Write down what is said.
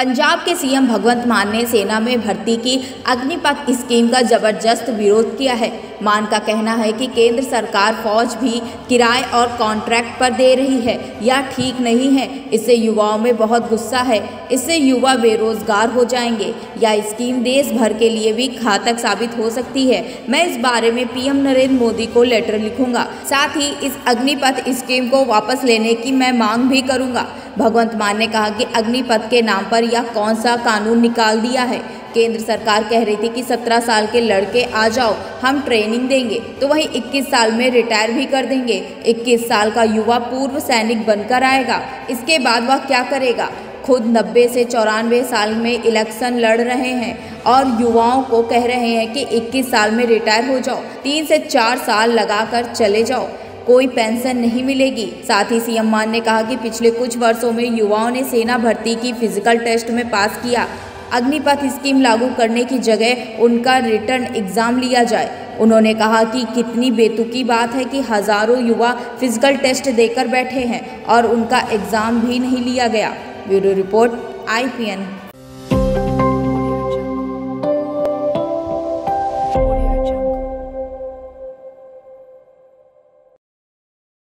पंजाब के सीएम भगवंत मान ने सेना में भर्ती की अग्निपथ स्कीम का ज़बरदस्त विरोध किया है। मान का कहना है कि केंद्र सरकार फौज भी किराए और कॉन्ट्रैक्ट पर दे रही है यह ठीक नहीं है। इससे युवाओं में बहुत गुस्सा है। इससे युवा बेरोजगार हो जाएँगे यह स्कीम देश भर के लिए भी घातक साबित हो सकती है। मैं इस बारे में पीएम नरेंद्र मोदी को लेटर लिखूँगा। साथ ही इस अग्निपथ स्कीम को वापस लेने की मैं मांग भी करूँगा। भगवंत मान ने कहा कि अग्निपथ के नाम पर यह कौन सा कानून निकाल दिया है? केंद्र सरकार कह रही थी कि 17 साल के लड़के आ जाओ, हम ट्रेनिंग देंगे तो वहीं 21 साल में रिटायर भी कर देंगे। 21 साल का युवा पूर्व सैनिक बनकर आएगा। इसके बाद वह क्या करेगा? खुद नब्बे से चौरानवे साल में इलेक्शन लड़ रहे हैं और युवाओं को कह रहे हैं कि 21 साल में रिटायर हो जाओ, तीन से चार साल लगाकर चले जाओ, कोई पेंशन नहीं मिलेगी। साथ ही सीएम मान ने कहा कि पिछले कुछ वर्षों में युवाओं ने सेना भर्ती की फ़िज़िकल टेस्ट में पास किया। अग्निपथ स्कीम लागू करने की जगह उनका रिटर्न एग्ज़ाम लिया जाए। उन्होंने कहा कि कितनी बेतुकी बात है कि हज़ारों युवा फ़िज़िकल टेस्ट देकर बैठे हैं और उनका एग्ज़ाम भी नहीं लिया गया। ब्यूरो रिपोर्ट आई